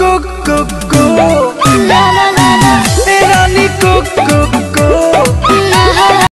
go go go.